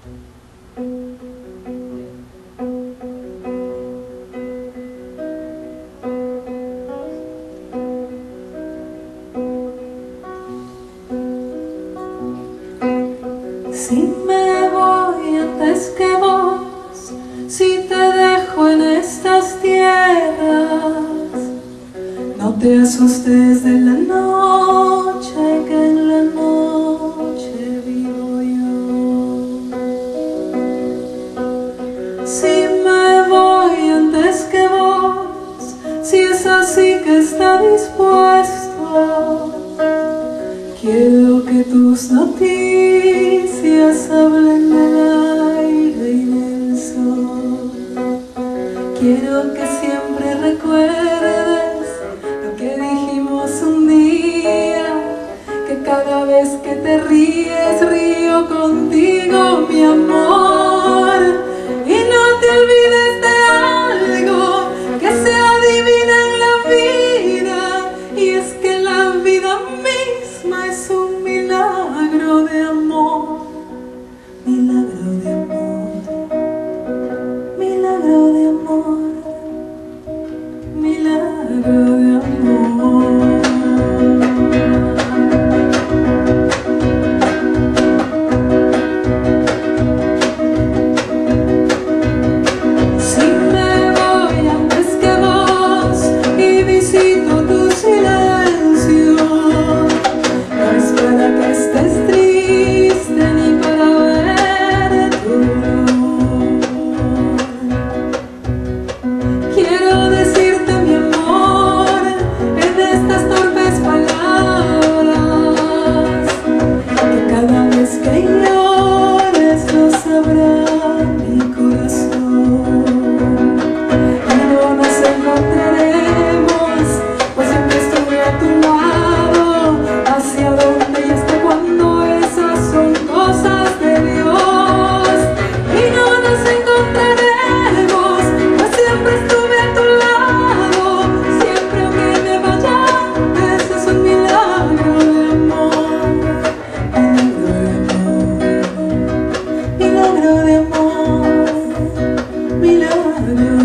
Si me voy antes que vos, si te dejo en estas tierras, no te asustes delante. está dispuesto. Quiero que tus noticias hablen del aire y del sol. Quiero que siempre recuerdes lo que dijimos un día, que cada vez que te ríes río contigo, mi amor. through